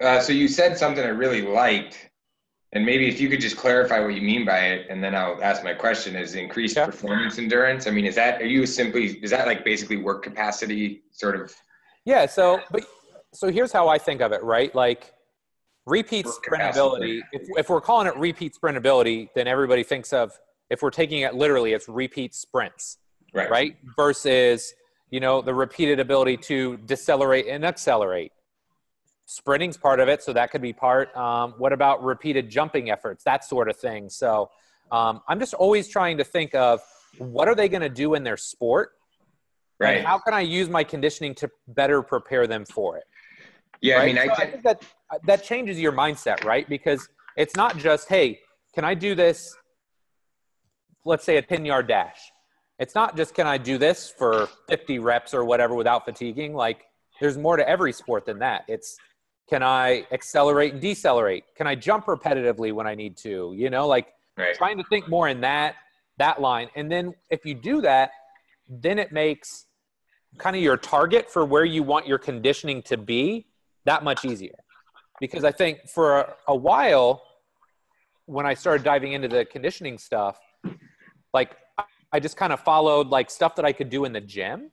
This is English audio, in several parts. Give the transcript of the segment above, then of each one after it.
uh, so you said something I really liked, and maybe if you could just clarify what you mean by it, and then I'll ask my question: Is increased Yeah. performance endurance? I mean, is that are you simply is that like basically work capacity sort of? Yeah. So, but so here's how I think of it, right? Like repeat sprintability. If, if we're calling it repeat sprintability, then everybody thinks of if we're taking it literally, it's repeat sprints, Right. right? Versus you know the repeated ability to decelerate and accelerate. Sprinting's part of it, so that could be part. Um, what about repeated jumping efforts, that sort of thing? So um, I'm just always trying to think of what are they going to do in their sport Right. how can I use my conditioning to better prepare them for it? yeah. right? I mean, I So can, think that that changes your mindset, right? Because it's not just, hey, can I do this? Let's say a 10 yard dash. It's not just can I do this for 50 reps or whatever without fatiguing. Like there's more to every sport than that. It's can I accelerate and decelerate? Can I jump repetitively when I need to? You know, like right. trying to think more in that that line and then if you do that then it makes kind of your target for where you want your conditioning to be that much easier because i think for a, a while when i started diving into the conditioning stuff like i just kind of followed like stuff that i could do in the gym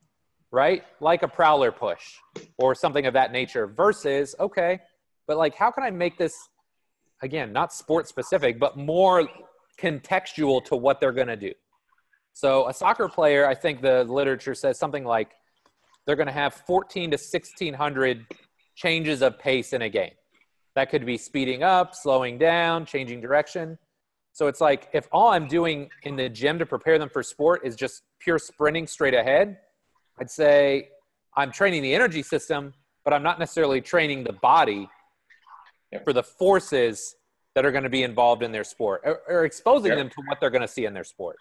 right like a prowler push or something of that nature versus okay but like how can i make this again not sport specific but more contextual to what they're going to do. So a soccer player, I think the literature says something like they're going to have 14 to 1600 changes of pace in a game. That could be speeding up, slowing down, changing direction. So it's like if all I'm doing in the gym to prepare them for sport is just pure sprinting straight ahead, I'd say I'm training the energy system, but I'm not necessarily training the body Yep. for the forces that are going to be involved in their sport or, or exposing Yep. them to what they're going to see in their sport.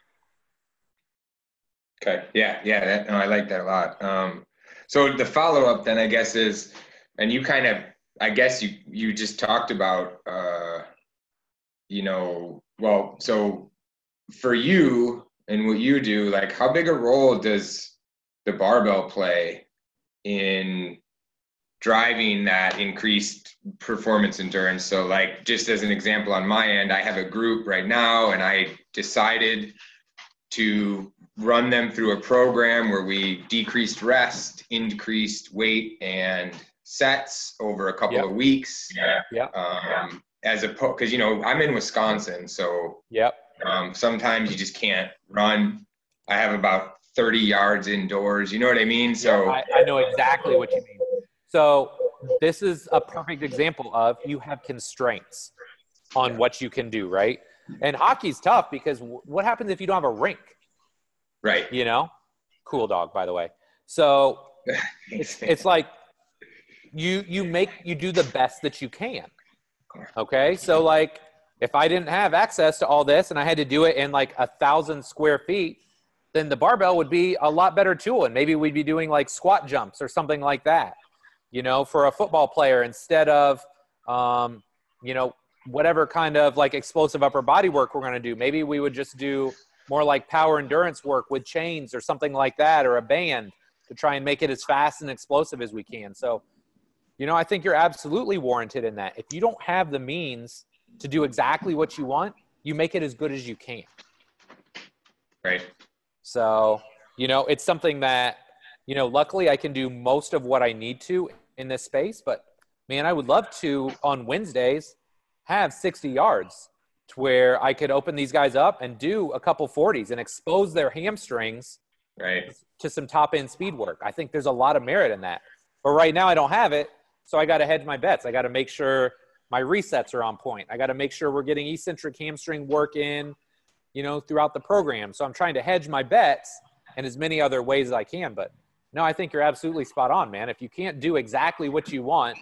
Okay. Yeah. Yeah. That, no, I like that a lot. Um, so the follow up then, I guess, is, and you kind of, I guess you you just talked about, uh, you know, well, so for you and what you do, like, how big a role does the barbell play in driving that increased performance endurance? So, like, just as an example, on my end, I have a group right now, and I decided to run them through a program where we decreased rest, increased weight and sets over a couple Yep. of weeks. Yeah. Yeah. Um, as a because you know I'm in Wisconsin, so Yep. um, sometimes you just can't run. I have about 30 yards indoors. You know what I mean? So I, I know exactly what you mean. So this is a perfect example of you have constraints on what you can do, right? And hockey's tough because what happens if you don't have a rink? right. You know, cool dog, by the way. So it's it's like you you make you do the best that you can. Okay, so like if I didn't have access to all this and I had to do it in like a thousand square feet, then the barbell would be a lot better tool, and maybe we'd be doing like squat jumps or something like that. You know, for a football player instead of um, you know whatever kind of like explosive upper body work we're going to do, maybe we would just do more like power endurance work with chains or something like that, or a band to try and make it as fast and explosive as we can. So, you know, I think you're absolutely warranted in that. If you don't have the means to do exactly what you want, you make it as good as you can. Right. So, you know, it's something that, you know, luckily I can do most of what I need to in this space, but man, I would love to on Wednesdays have 60 yards to where I could open these guys up and do a couple 40s and expose their hamstrings Right. to some top end speed work. I think there's a lot of merit in that. But right now I don't have it, so I got to hedge my bets. I got to make sure my resets are on point. I got to make sure we're getting eccentric hamstring work in, you know, throughout the program. So I'm trying to hedge my bets in as many other ways as I can. But no, I think you're absolutely spot on, man. If you can't do exactly what you want,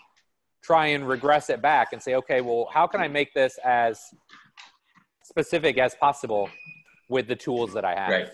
try and regress it back and say, okay, well, how can I make this as specific as possible with the tools that I have? Right.